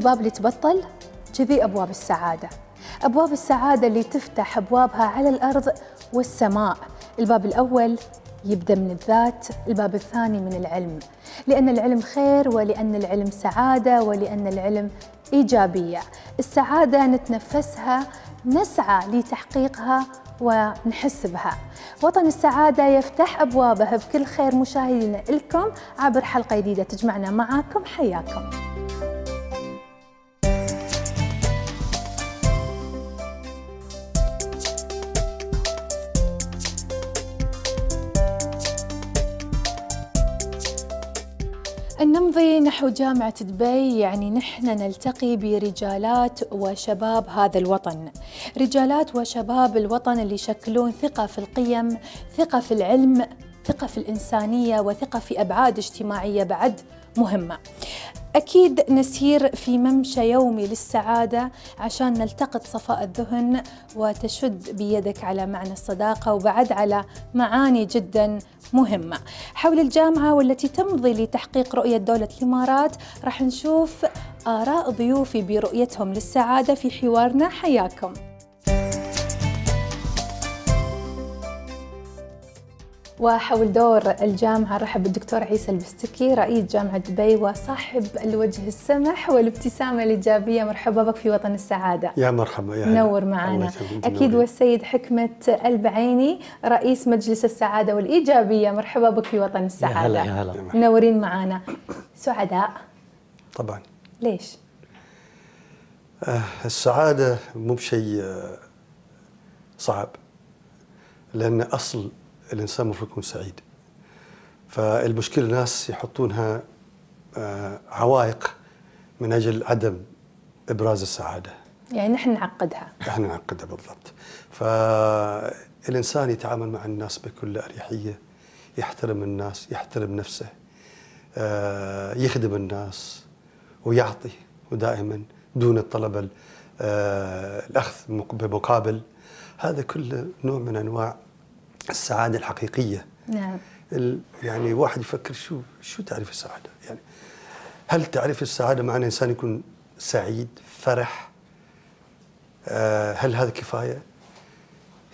الباب اللي تبطل؟ كذي أبواب السعادة. أبواب السعادة اللي تفتح أبوابها على الأرض والسماء. الباب الأول يبدأ من الذات الباب الثاني من العلم. لأن العلم خير ولأن العلم سعادة ولأن العلم إيجابية. السعادة نتنفسها نسعى لتحقيقها ونحس بها وطن السعادة يفتح أبوابه بكل خير مشاهدينا لكم عبر حلقة جديدة تجمعنا معاكم. حياكم. نمضي نحو جامعة دبي. يعني نحن نلتقي برجالات وشباب هذا الوطن. رجالات وشباب الوطن اللي يشكلون ثقة في القيم ثقة في العلم ثقة في الإنسانية وثقة في أبعاد اجتماعية بعد مهمة. أكيد نسير في ممشى يومي للسعادة عشان نلتقط صفاء الذهن وتشد بيدك على معنى الصداقة وبعد على معاني جدا مهمة. حول الجامعة والتي تمضي لتحقيق رؤية دولة الإمارات راح نشوف آراء ضيوفي برؤيتهم للسعادة في حوارنا. حياكم. وحول دور الجامعة رحب بالدكتور عيسى البستكي رئيس جامعة دبي وصاحب الوجه السمح والابتسامة الإيجابية. مرحبا بك في وطن السعادة. يا مرحبا يا نور معنا. أكيد والسيد حكمة البعيني رئيس مجلس السعادة والإيجابية. مرحبا بك في وطن السعادة. يا هلا. يا هلا منورين معنا. سعداء. طبعا. ليش؟ آه السعادة مو بشيء آه صعب لأن أصل الإنسان المفروض يكون سعيد. فالمشكلة الناس يحطونها عوائق من أجل عدم إبراز السعادة. يعني نحن نعقدها. إحنا نعقدها بالضبط. فالإنسان يتعامل مع الناس بكل أريحية يحترم الناس يحترم نفسه يخدم الناس ويعطي ودائما دون الطلب الأخذ بمقابل. هذا كله نوع من أنواع السعادة الحقيقية. نعم. يعني واحد يفكر شو شو تعريف السعادة؟ يعني هل تعريف السعادة معنى انسان يكون سعيد فرح؟ آه هل هذا كفاية؟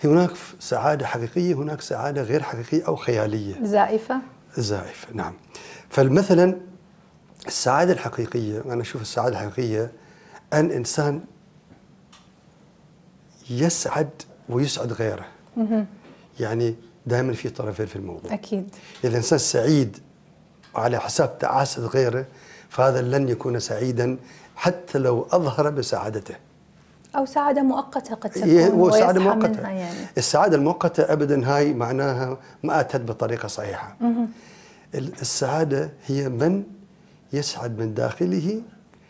هناك سعادة حقيقية هناك سعادة غير حقيقية أو خيالية. زائفة؟ زائفة نعم. فمثلا السعادة الحقيقية أنا أشوف السعادة الحقيقية أن إنسان يسعد ويسعد غيره. يعني دائما في طرفين في الموضوع. أكيد. إذا الإنسان سعيد على حساب تعاسة غيره فهذا لن يكون سعيدا حتى لو أظهر بسعادته. أو سعادة مؤقتة قد تكون سعادة مؤقتة. يعني. السعادة المؤقتة ابدا هاي معناها ما أتت بطريقة صحيحة. السعادة هي من يسعد من داخله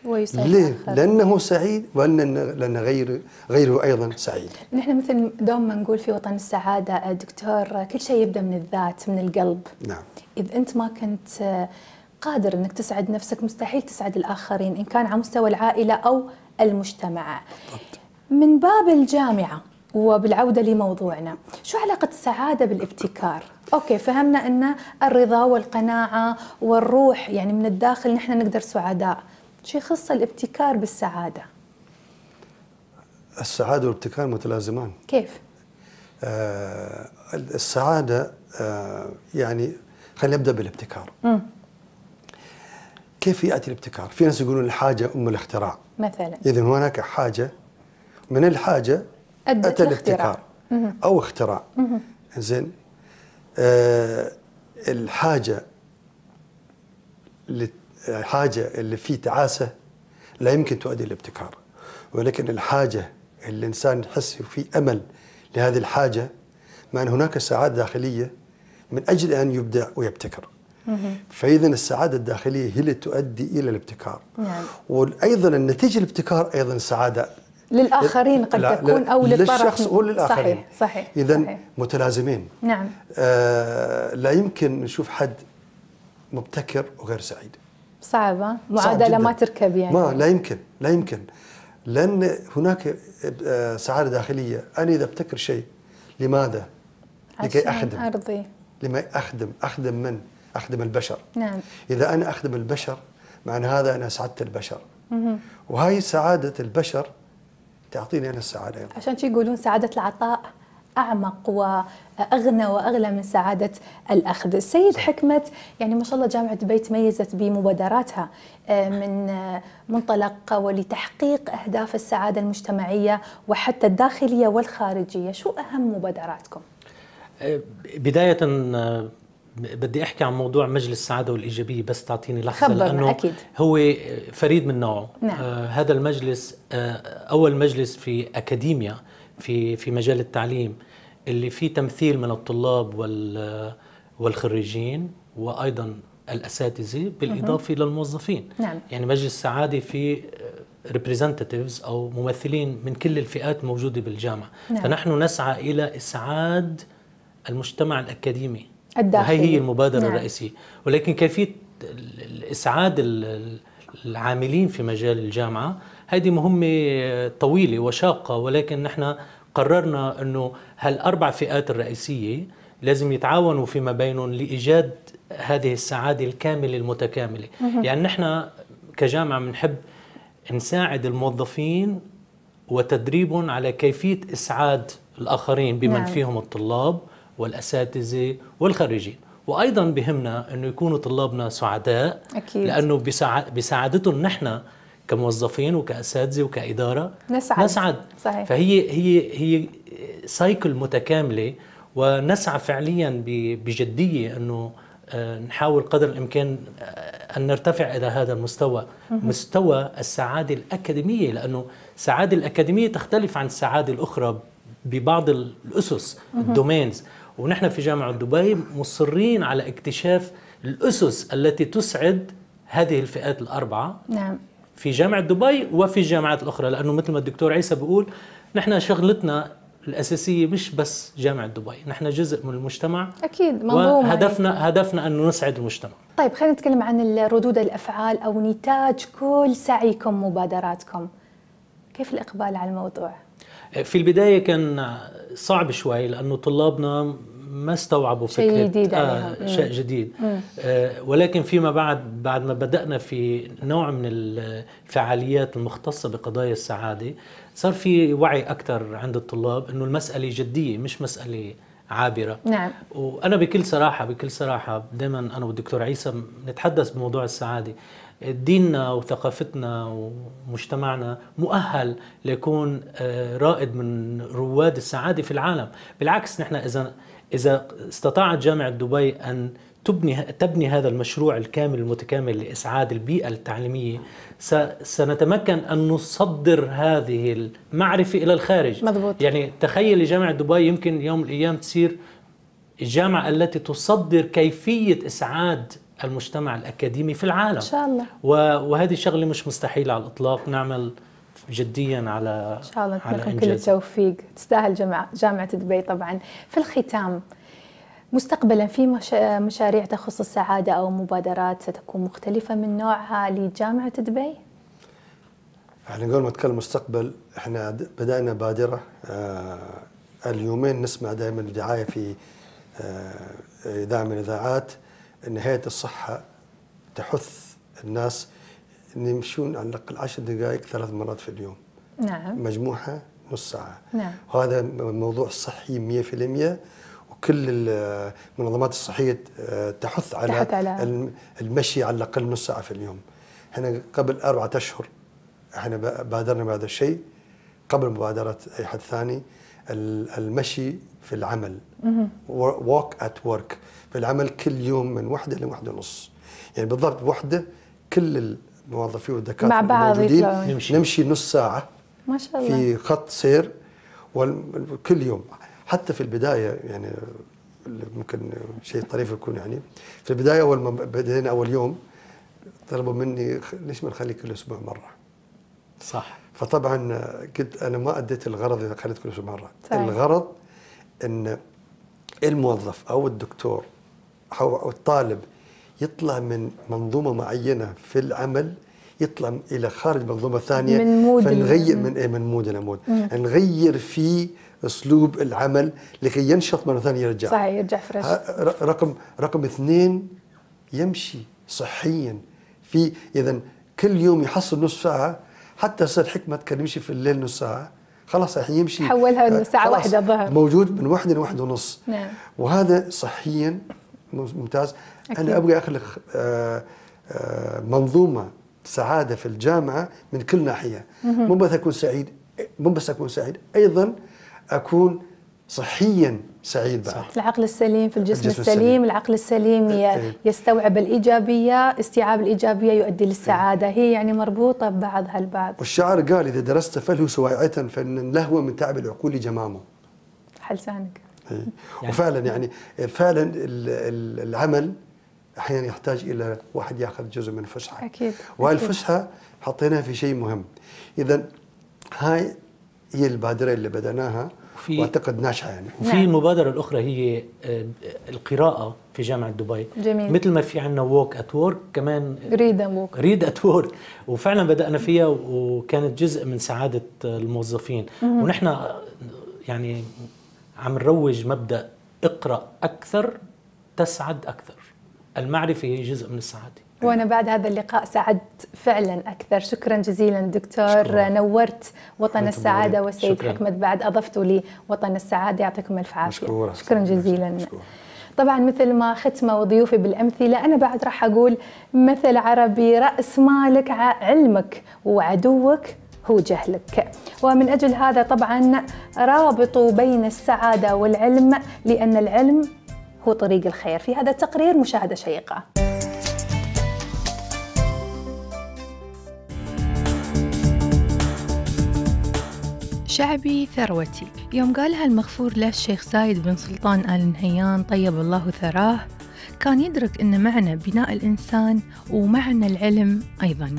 ويسعد ليه؟ لأنه سعيد وأن لأن غير غيره أيضا سعيد نحن مثل دوم ما نقول في وطن السعادة دكتور كل شيء يبدأ من الذات من القلب نعم إذا أنت ما كنت قادر أنك تسعد نفسك مستحيل تسعد الآخرين إن كان على مستوى العائلة أو المجتمع بالضبط. من باب الجامعة وبالعودة لموضوعنا شو علاقة السعادة بالابتكار؟ أوكي فهمنا أن الرضا والقناعة والروح يعني من الداخل نحن نقدر سعداء شو يخص الابتكار بالسعادة؟ السعادة والابتكار متلازمان كيف؟ آه السعادة آه يعني خلينا نبدأ بالابتكار مم. كيف يأتي الابتكار؟ في ناس يقولون الحاجة أم الاختراع مثلا إذا هناك حاجة من أتى الاختراع. الابتكار أو اختراع زين آه الحاجة اللي الحاجة اللي في تعاسة لا يمكن تؤدي الابتكار ولكن الحاجة اللي الإنسان يحس في أمل لهذه الحاجة مع أن هناك سعادة داخلية من أجل أن يبدع ويبتكر. فإذا السعادة الداخلية هي اللي تؤدي إلى الابتكار. نعم. وأيضا النتيجة الابتكار أيضا السعادة للآخرين قد لا- تكون لا- أو للشخص وللآخرين صحيح صحيح إذا. متلازمين. نعم. آه لا يمكن نشوف حد مبتكر وغير سعيد. صعبة. صعب معادلة جداً. ما تركب يعني. ما لا يمكن لا يمكن. لأن هناك آه، سعادة داخلية. أنا إذا ابتكر شيء لماذا؟ لكي أخدم. أرضي. لما أخدم أخدم من؟ أخدم البشر. نعم. إذا أنا أخدم البشر معنى هذا أنا اسعدت البشر. وهاي سعادة البشر تعطيني أنا السعادة أيضا. عشان شي يقولون سعادة العطاء. أعمق وأغنى وأغلى من سعادة الأخذ السيد حكمة يعني ما شاء الله جامعة دبي تميزت بمبادراتها آه، من آه، منطلق ولتحقيق أهداف السعادة المجتمعية وحتى الداخلية والخارجية شو أهم مبادراتكم؟ بداية آه، بدي أحكي عن موضوع مجلس السعادة والإيجابية بس تعطيني لحظة لأنه أكيد. هو فريد من نوعه نعم. آه هذا المجلس آه أول مجلس في أكاديميا في في مجال التعليم اللي فيه تمثيل من الطلاب وال والخريجين وأيضا الأساتذة بالإضافة للموظفين نعم. يعني مجلس السعادة فيه ريبريزنتيفز أو ممثلين من كل الفئات الموجوده بالجامعة نعم. فنحن نسعى إلى إسعاد المجتمع الأكاديمي الداخلي. وهي هي المبادرة نعم. الرئيسية ولكن كيفية اسعاد ال- ال- العاملين في مجال الجامعة هذه مهمة طويلة وشاقة ولكن نحن قررنا إنه هالاربع فئات الرئيسية لازم يتعاونوا فيما بينهم لإيجاد هذه السعادة الكاملة المتكاملة يعني نحن كجامعة بنحب نساعد الموظفين وتدريبهم على كيفية إسعاد الآخرين بمن نعم. فيهم الطلاب والأساتذة والخريجين وأيضا بهمنا إنه يكونوا طلابنا سعداء أكيد. لأنه بسع- بسعادتهم نحن كموظفين وكأساتذة وكإدارة نسعد. نسعد. صحيح. فهي هي هي سايكل متكاملة ونسعى فعليا بجدية إنه آه، نحاول قدر الإمكان آه، أن نرتفع إلى هذا المستوى. مستوى السعادة الأكاديمية لأنه السعاده الأكاديمية تختلف عن السعادة الأخرى ببعض الأسس الدومينز ونحن في جامعة دبي مصرين على اكتشاف الأسس التي تسعد هذه الفئات الأربعة. نعم. في جامعة دبي وفي الجامعات الأخرى لأنه مثل ما الدكتور عيسى بيقول نحن شغلتنا الأساسية مش بس جامعة دبي نحن جزء من المجتمع أكيد منظومة. وهدفنا هدفنا أنه نسعد المجتمع. طيب خلينا نتكلم عن ردود الأفعال أو نتاج كل سعيكم مبادراتكم. كيف الإقبال على الموضوع؟ في البداية كان صعب شوي لأنه طلابنا ما استوعبوا شيء فكرة؟ جديد عليهم. آه شيء جديد. آه ولكن فيما بعد بعد ما بدأنا في نوع من الفعاليات المختصة بقضايا السعادة صار في وعي أكثر عند الطلاب أنه المسألة جدية مش مسألة عابرة. نعم. وأنا بكل صراحة بكل صراحة دائما أنا والدكتور عيسى نتحدث بموضوع السعادة. ديننا وثقافتنا ومجتمعنا مؤهل ليكون آه، رائد من رواد السعادة في العالم. بالعكس نحن إذا إذا استطاعت جامعة دبي أن تبني تبني هذا المشروع الكامل المتكامل لإسعاد البيئة التعليمية س- سنتمكن أن نصدر هذه المعرفة إلى الخارج. مضبوط. يعني تخيل جامعة دبي يمكن يوم من الأيام تصير الجامعة التي تصدر كيفية إسعاد المجتمع الأكاديمي في العالم. إن شاء الله. وهذه شغلة مش مستحيلة على الإطلاق. نعمل جديا على إن شاء الله على لكم كل. التوفيق. تستاهل جامعه جامعة دبي طبعا. في الختام مستقبلا في مش... مشاريع تخص السعادة أو مبادرات ستكون مختلفة من نوعها لجامعة دبي؟ إحنا قبل ما نتكلم مستقبل إحنا بدأنا بادرة. آه اليومين نسمع دائما دعايه في آه إذاعة من الإذاعات. ان هيئه الصحة تحث الناس يمشون على الأقل عشر دقائق ثلاث مرات في اليوم. نعم. مجموعة نص ساعة. نعم. وهذا موضوع صحي 100% وكل المنظمات الصحية تحث على, على- الم- المشي على الأقل نص ساعة في اليوم. إحنا قبل أربعة أشهر إحنا بادرنا بهذا الشيء. قبل مبادرة اي حد ثاني ال- المشي في العمل. ووك ات ورك في العمل كل يوم من واحدة لواحده ونص. يعني بالضبط واحدة كل الموظفين والدكاترة مع بعض. نمشي. نمشي نص ساعة ما شاء الله. في خط سير وكل يوم. حتى في البداية يعني ممكن شيء طريف يكون يعني. في البداية أول ما بدينا أول يوم طلبوا مني ليش ما نخلي كل أسبوع مرة؟ صح. فطبعا قلت أنا ما أديت الغرض إذا خليت كل أسبوع مرة. صحيح. الغرض إن الموظف أو الدكتور أو أو الطالب يطلع من منظومة معينة في العمل يطلع إلى خارج منظومة ثانية من mood فنغير من إيه من mood إلى mood نغير في أسلوب العمل لكي ينشط مرة ثانية يرجع. صحيح يرجع fresh رقم رقم اثنين يمشي صحيا. في اذا كل يوم يحصل نص ساعة حتى أستاذ حكمت كان يمشي في الليل نص ساعة. خلاص الحين يمشي. حولها آه، خلاص. واحدة ظهر. موجود من واحدة لواحدة ونص. نعم. وهذا صحيا ممتاز. أكيد. أنا أبغى أخلق آه، آه، منظومة سعادة في الجامعة من كل ناحية. مو بس أكون سعيد مو بس أكون سعيد أيضا أكون صحيا سعيد بعد. العقل السليم في الجسم, الجسم السليم. السليم. العقل السليم ي- إيه. يستوعب الإيجابية استيعاب الإيجابية يؤدي للسعادة. هي يعني مربوطة ببعضها البعض والشاعر قال إذا درست فله سواعة فإن اللهو من تعب العقول جمامه حل سانك إيه. وفعلا يعني فعلا ال- ال- العمل أحيانا يحتاج إلى واحد يأخذ جزء من الفسحة أكيد. وهاي. الفسحة حطيناها في شيء مهم اذا هاي هي البادره اللي بدأناها وفي- وأعتقد ناجحة يعني وفي نعم. المبادرة الأخرى هي آه، القراءة في جامعة دبي جميل. مثل ما في عندنا walk at work كمان read a book read at work وفعلا بدأنا فيها وكانت جزء من سعادة الموظفين ونحن يعني عم نروج مبدأ اقرأ أكثر تسعد أكثر المعرفة هي جزء من السعادة وأنا بعد هذا اللقاء سعدت فعلا أكثر شكرا جزيلا دكتور شكراً. نورت وطن منورين. والسيد شكراً. حكمت بعد أضفتوا لي وطن السعادة يعطيكم ألف عافية مشكورة. شكرا جزيلا مشكورة. طبعا مثل ما ختموا ضيوفي بالأمثلة أنا بعد راح أقول مثل عربي رأس مالك علمك وعدوك هو جهلك. ومن أجل هذا طبعا رابطوا بين السعادة والعلم لأن العلم هو طريق الخير. في هذا التقرير مشاهدة شيقة. شعبي ثروتي. يوم قالها المغفور له الشيخ زايد بن سلطان آل نهيان طيب الله ثراه كان يدرك أن معنى بناء الإنسان ومعنى العلم أيضا.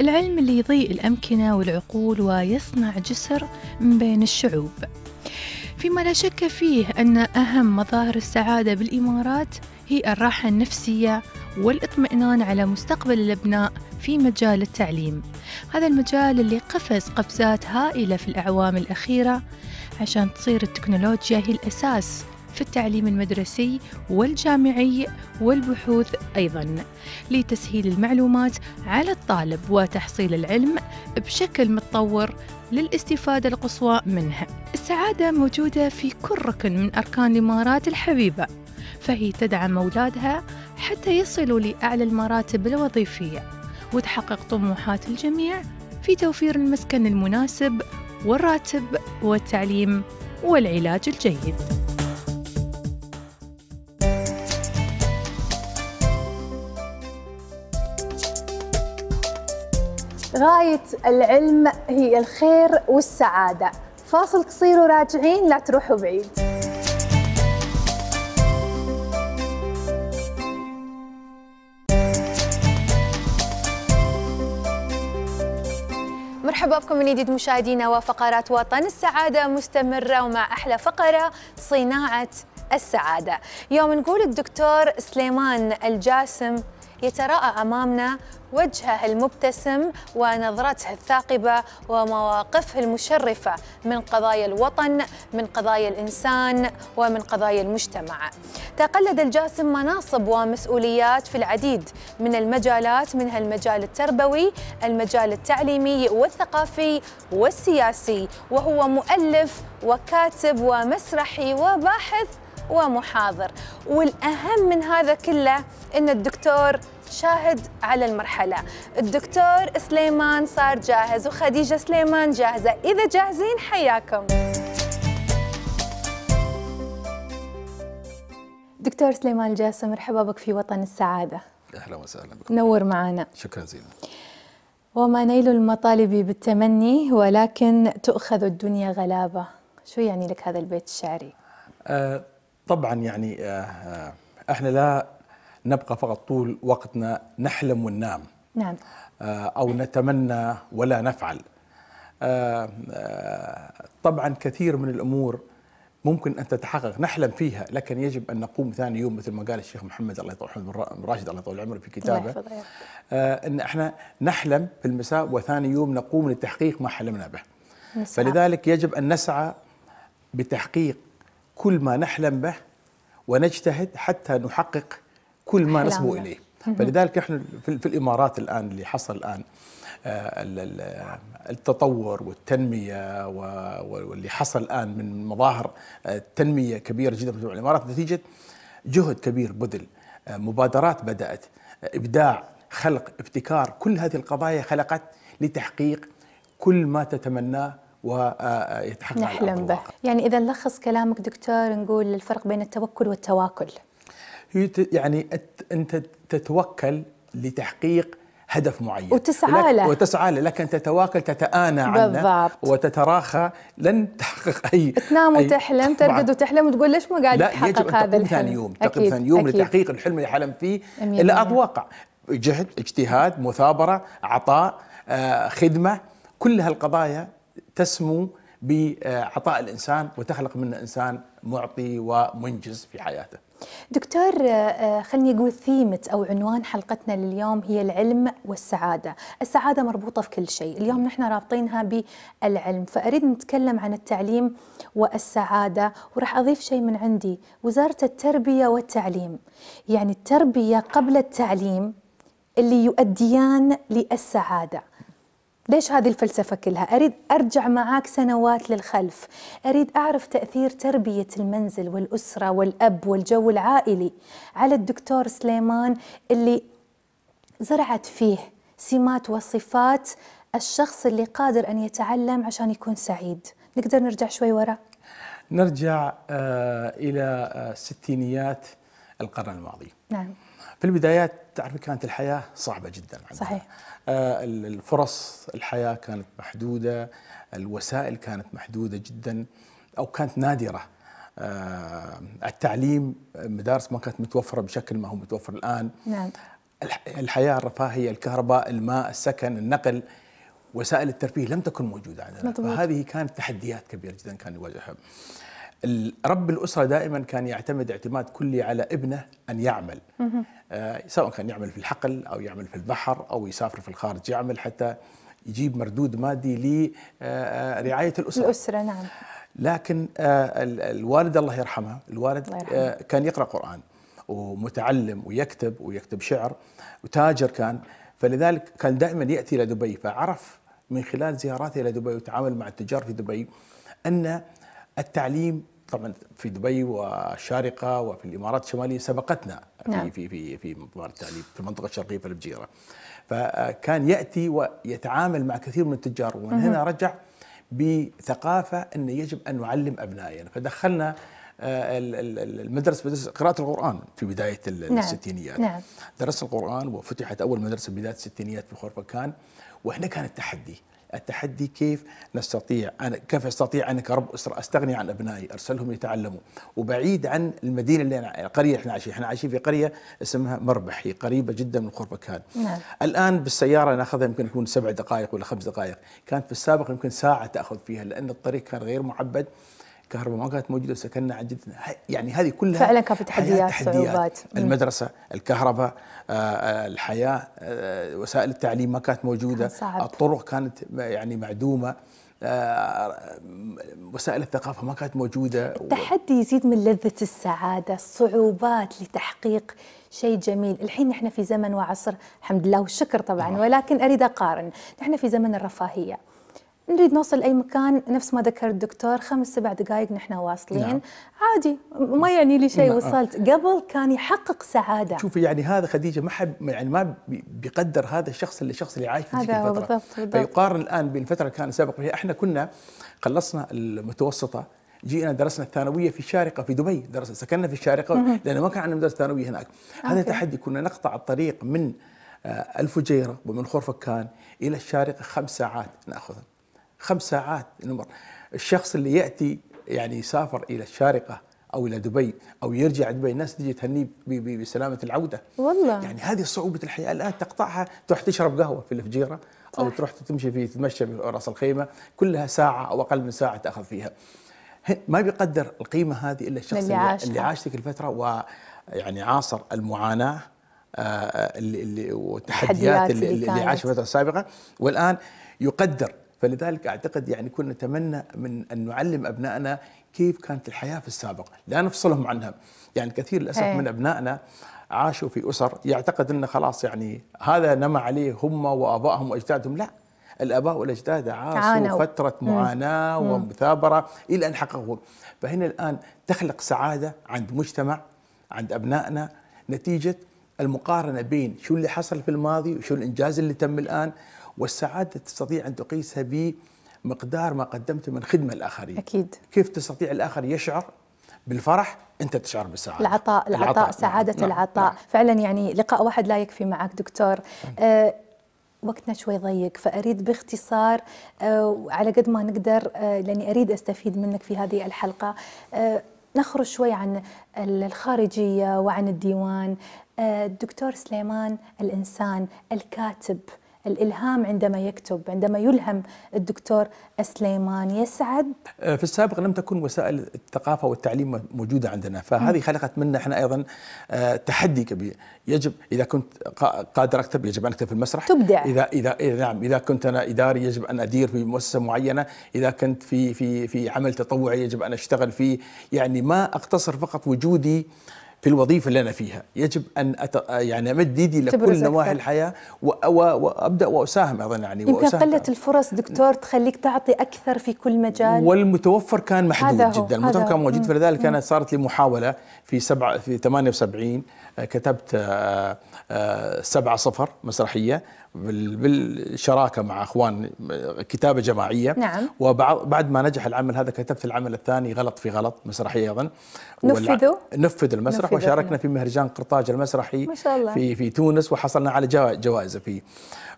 العلم اللي يضيء الأمكنة والعقول ويصنع جسر من بين الشعوب. فيما لا شك فيه أن أهم مظاهر السعادة بالإمارات هي الراحة النفسية والإطمئنان على مستقبل الأبناء في مجال التعليم. هذا المجال اللي قفز قفزات هائلة في الأعوام الأخيرة عشان تصير التكنولوجيا هي الأساس في التعليم المدرسي والجامعي والبحوث أيضا لتسهيل المعلومات على الطالب وتحصيل العلم بشكل متطور للاستفادة القصوى منه. السعادة موجودة في كل ركن من أركان الإمارات الحبيبة فهي تدعم أولادها حتى يصلوا لأعلى المراتب الوظيفية وتحقق طموحات الجميع في توفير المسكن المناسب والراتب والتعليم والعلاج الجيد. غاية العلم هي الخير والسعادة. فاصل قصير وراجعين لا تروحوا بعيد. مرحبا بكم من جديد مشاهدينا وفقرات وطن. السعادة مستمرة ومع أحلى فقرة صناعة السعادة. يوم نقول الدكتور سليمان الجاسم يتراءى أمامنا وجهه المبتسم ونظرته الثاقبة ومواقفه المشرفة من قضايا الوطن من قضايا الإنسان ومن قضايا المجتمع. تقلد الجاسم مناصب ومسؤوليات في العديد من المجالات منها المجال التربوي المجال التعليمي والثقافي والسياسي وهو مؤلف وكاتب ومسرحي وباحث ومحاضر. والأهم من هذا كله أن الدكتور شاهد على المرحلة. الدكتور سليمان صار جاهز وخديجة سليمان جاهزة. إذا جاهزين حياكم. دكتور سليمان الجاسم مرحبا بك في وطن السعادة. أهلا وسهلا بكم. نور معنا شكرا جزيلا وما نيل المطالب بالتمني ولكن تؤخذ الدنيا غلابة. شو يعني لك هذا البيت الشعري؟ آه طبعا يعني آه آه إحنا لا نبقى فقط طول وقتنا نحلم وننام نعم. آه أو نتمنى ولا نفعل. طبعا كثير من الأمور ممكن أن تتحقق نحلم فيها لكن يجب أن نقوم ثاني يوم مثل ما قال الشيخ محمد الله يطول بن راشد الله يطول عمره في كتابه. إن إحنا نحلم في المساء وثاني يوم نقوم لتحقيق ما حلمنا به. نسعى. فلذلك يجب أن نسعى بتحقيق كل ما نحلم به ونجتهد حتى نحقق كل ما أحلامنا. إليه فلذلك إحنا في, الإمارات الآن اللي حصل الآن آه، ال- ال- التطور والتنمية و- واللي حصل الآن من مظاهر آه، تنمية كبيرة جدا في الإمارات نتيجة جهد كبير بذل آه، مبادرات بدأت آه، إبداع خلق ابتكار كل هذه القضايا خلقت لتحقيق كل ما تتمناه ويتحقق نحلم به. يعني إذا نلخص كلامك دكتور نقول الفرق بين التوكل والتواكل يعني أنت تتوكل لتحقيق هدف معين وتسعى له. وتسعى له لكن تتواكل تتآنى عنه. وتتراخى لن تحقق اي تنام أي- وتحلم. ترقد وتحلم وتقول ليش ما قاعد أن هذا الحلم ثاني يوم تقوم ثاني يوم أكيد. لتحقيق الحلم اللي حلم فيه بالمية. أتوقع جهد اجتهاد مثابرة عطاء آه، خدمة كل هالقضايا تسمو بعطاء الإنسان وتخلق منه إنسان معطي ومنجز في حياته. دكتور آه، آه، خلني أقول ثيمة أو عنوان حلقتنا لليوم هي العلم والسعادة. السعادة مربوطة في كل شيء. اليوم نحن رابطينها بالعلم. فأريد نتكلم عن التعليم والسعادة وراح أضيف شيء من عندي. وزارة التربية والتعليم. يعني التربية قبل التعليم اللي يؤديان للسعادة. ليش هذه الفلسفة كلها؟ أريد أرجع معاك سنوات للخلف. أريد أعرف تأثير تربية المنزل والأسرة والأب والجو العائلي على الدكتور سليمان اللي زرعت فيه سمات وصفات الشخص اللي قادر أن يتعلم عشان يكون سعيد. نقدر نرجع شوي ورا نرجع آه، إلى آه، ستينيات القرن الماضي. نعم. في البدايات تعرف كانت الحياة صعبة جدا عندنا. صحيح. آه، ال- الفرص الحياة كانت محدودة الوسائل كانت محدودة جدا أو كانت نادرة آه، التعليم المدارس ما كانت متوفرة بشكل ما هو متوفر الآن نعم الح- الحياة الرفاهية الكهرباء الماء السكن النقل وسائل الترفيه لم تكن موجودة عندنا مضبوط. فهذه كانت تحديات كبيرة جدا كان يواجهها رب الأسرة دائما كان يعتمد اعتماد كلي على ابنه أن يعمل. آه سواء كان يعمل في الحقل أو يعمل في البحر أو يسافر في الخارج يعمل حتى يجيب مردود مادي لرعاية الأسرة. الأسرة نعم. لكن آه، ال- الوالد الله يرحمها الوالد الله يرحمه. آه، كان يقرأ قرآن ومتعلم ويكتب ويكتب شعر وتاجر كان. فلذلك كان دائما يأتي إلى دبي فعرف من خلال زياراته إلى دبي وتعامل مع التجار في دبي أن التعليم طبعا في دبي والشارقه وفي الإمارات الشمالية سبقتنا نعم. في في في في مضمار التعليم في المنطقة الشرقية في البجيره فكان يأتي ويتعامل مع كثير من التجار ومن هنا رجع بثقافة أن يجب أن نعلم أبنائنا فدخلنا آه، ال- ال- المدرسة مدرسة قراءة القرآن في بداية ال- نعم. الستينيات نعم. درسنا القرآن وفتحت أول مدرسة بداية الستينيات في خرفكان وهنا كان التحدي التحدي كيف نستطيع أنا كيف أستطيع أنا كرب أسرة أستغني عن أبنائي أرسلهم يتعلموا وبعيد عن المدينة اللي أنا القرية إحنا عايشين. إحنا عايشين في قرية اسمها مربح هي قريبة جدا من خرفكان نعم. الآن بالسيارة نأخذها يمكن يكون سبع دقائق ولا خمس دقائق. كانت في السابق يمكن ساعة تأخذ فيها لأن الطريق كان غير معبد. كهرباء ما كانت موجودة سكننا عن جدا ه- يعني هذه كلها فعلاً كان في تحديات، صعوبات. المدرسة الكهرباء آه، آه، الحياة آه، وسائل التعليم ما كانت موجودة. كان صعب. الطرق كانت يعني معدومة. آه، وسائل الثقافة ما كانت موجودة. التحدي يزيد من لذة السعادة الصعوبات لتحقيق شيء جميل. الحين نحن في زمن وعصر الحمد لله والشكر طبعا ولكن أريد أقارن. نحن في زمن الرفاهية. نريد نوصل أي مكان نفس ما ذكر الدكتور خمس سبع دقائق نحن واصلين نعم. عادي ما يعني لي شيء. وصلت قبل كان يحقق سعادة شوفي يعني هذا خديجة ما حب يعني ما بي- بيقدر هذا الشخص اللي الشخص اللي عايش في تلك هذا الفترة بالضبط- بالضبط. فيقارن الآن بالفترة اللي كان سابق فيها إحنا كنا خلصنا المتوسطة جينا درسنا الثانوية في الشارقه في دبي درسنا سكننا في الشارقة لأنه ما كان عندنا مدرسة ثانوية هناك هذا. تحدي كنا نقطع الطريق من آه، الفجيرة ومن خرفكان إلى الشارقة خمس ساعات نأخذها خمس ساعات نمر الشخص اللي يأتي يعني يسافر إلى الشارقة أو إلى دبي أو يرجع دبي الناس تجي تهنيه بسلامة العودة والله. يعني هذه صعوبة الحياة الان تقطعها تروح تشرب قهوة في الفجيرة أو. تروح تمشي في تتمشى في راس الخيمة كلها ساعة أو أقل من ساعة تأخذ فيها ما بيقدر القيمة هذه إلا الشخص اللي عاشها. اللي عاش تلك الفترة ويعني عاصر المعاناة آه، اللي اللي والتحديات التحديات اللي, اللي اللي. عاش في الفترة السابقة والآن يقدر فلذلك أعتقد يعني كنا نتمنى من أن نعلم أبنائنا كيف كانت الحياة في السابق لا نفصلهم عنها. يعني كثير للأسف إيه. من أبنائنا عاشوا في أسر يعتقد انه خلاص يعني هذا نما عليه هم وآبائهم وأجدادهم. لا الآباء والأجداد عاشوا. فترة معاناة ومثابرة إلى أن حققوا. فهنا الآن تخلق سعادة عند مجتمع عند أبنائنا نتيجة المقارنة بين شو اللي حصل في الماضي وشو الإنجاز اللي تم الآن والسعادة تستطيع أن تقيسها بمقدار ما قدمته من خدمة للاخرين أكيد. كيف تستطيع الآخر يشعر بالفرح؟ أنت تشعر بالسعادة. العطاء العطاء, العطاء، سعادة نعم، العطاء. نعم. فعلا يعني لقاء واحد لا يكفي معك دكتور. آه وقتنا شوي ضيق فأريد باختصار آه على قد ما نقدر آه لأني أريد أستفيد منك في هذه الحلقة آه نخرج شوي عن الخارجية وعن الديوان. آه الدكتور سليمان الإنسان الكاتب. الإلهام عندما يكتب عندما يلهم الدكتور سليمان يسعد. في السابق لم تكن وسائل الثقافة والتعليم موجودة عندنا فهذه خلقت منا إحنا أيضا آه، تحدي كبير. يجب إذا كنت قا- قادر أكتب يجب أن أكتب في المسرح. تبدع. إذا إذا إذا- نعم. إذا كنت أنا إداري يجب أن أدير في مؤسسة معينة. إذا كنت في في في عمل تطوعي يجب أن أشتغل فيه. يعني ما أقتصر فقط وجودي في الوظيفة اللي أنا فيها يجب أن أت... يعني أمد ايدي لكل نواحي. الحياة و... و... وأبدأ وأساهم أيضا يعني يمكن وأساهم. قلة الفرص دكتور تخليك تعطي أكثر في كل مجال والمتوفر كان محدود هذا هو، جدا هذا المتوفر كان هو. موجود مم. فلذلك كانت صارت لي محاولة في سبعة في 78 آه، كتبت آه، آه، سبعة صفر مسرحية بال- بالشراكة مع أخوان آه، كتابة جماعية نعم. وبعد بعد ما نجح العمل هذا كتبت العمل الثاني غلط في غلط مسرحية أيضا نفذوا؟ نفذ المسرح نفذوا. وشاركنا في مهرجان قرطاج المسرحي ما شاء الله. في في تونس وحصلنا على جوا- جوائز فيه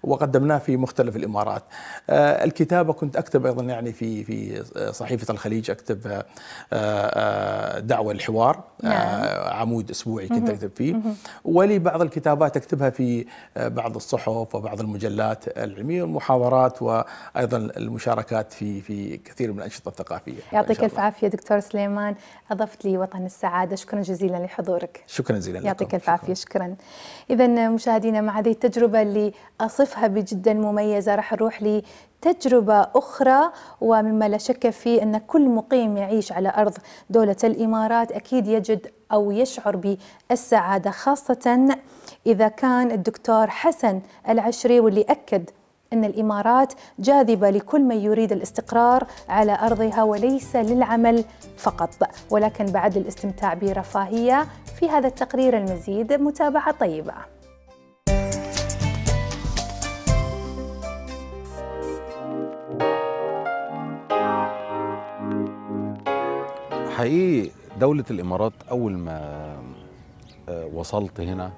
وقدمناه في مختلف الإمارات. آه، الكتابة كنت أكتب أيضا يعني في في صحيفة الخليج أكتب آه، دعوة للحوار نعم. عمود أسبوعي كنت أكتب فيه ولي بعض الكتابات أكتبها في آه، بعض الصحف وبعض المجلات العلمية والمحاضرات وأيضا المشاركات في في كثير من الأنشطة الثقافية. إن يعطيك ألف. عافية دكتور سليمان. أضفت لي وطن السعادة. شكرا جزيلا لحضورك. شكرا جزيلا. يعطيك ألف عافية. شكرا. اذا مشاهدينا مع هذه التجربة اللي أصفها بجدا مميزة راح نروح لتجربه أخرى ومما لا شك فيه أن كل مقيم يعيش على أرض دولة الإمارات أكيد يجد أو يشعر بالسعادة خاصة إذا كان الدكتور حسن العشري واللي اكد أن الإمارات جاذبة لكل من يريد الاستقرار على أرضها وليس للعمل فقط. ولكن بعد للاستمتاع برفاهية في هذا التقرير المزيد متابعة طيبة. حقيقي دولة الإمارات أول ما آه، وصلت هنا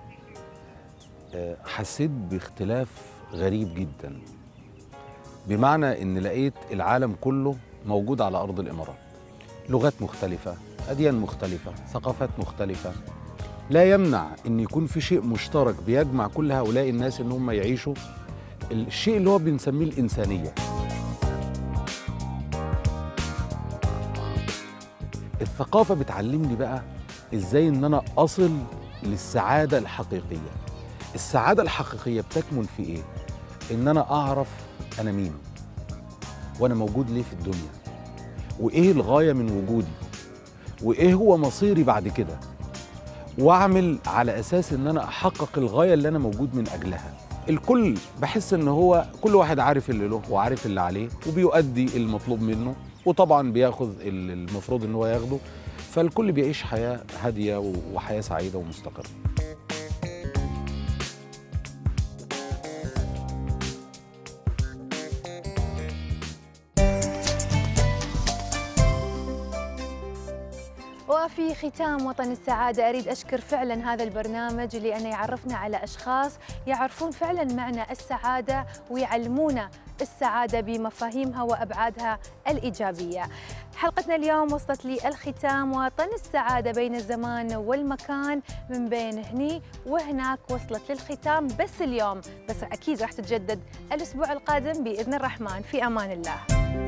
آه، حسيت باختلاف غريب جدا. بمعنى إن لقيت العالم كله موجود على أرض الإمارات. لغات مختلفة أديان مختلفة ثقافات مختلفة. لا يمنع أن يكون في شيء مشترك بيجمع كل هؤلاء الناس أن هم يعيشوا. الشيء اللي هو بنسميه الإنسانية. الثقافة بتعلمني بقى إزاي إن أنا أصل للسعادة الحقيقية. السعادة الحقيقية بتكمن في إيه؟ إن أنا أعرف أنا مين وأنا موجود ليه في الدنيا وإيه الغاية من وجودي وإيه هو مصيري بعد كده وأعمل على أساس إن أنا أحقق الغاية اللي أنا موجود من أجلها. الكل بحس إن هو كل واحد عارف اللي له وعارف اللي عليه وبيؤدي المطلوب منه. وطبعا بياخذ ال- المفروض إن هو ياخده فالكل بيعيش حياة هادية وحياة سعيدة ومستقرة. وفي ختام وطن السعادة. أريد أشكر فعلا هذا البرنامج لأنه يعرفنا على أشخاص يعرفون فعلا معنى السعادة ويعلمونا السعادة بمفاهيمها وأبعادها الإيجابية. حلقتنا اليوم وصلت لي الختام وطن السعادة بين الزمان والمكان من بين هني وهناك وصلت للختام بس اليوم. بس أكيد راح تتجدد الأسبوع القادم بإذن الرحمن. في أمان الله.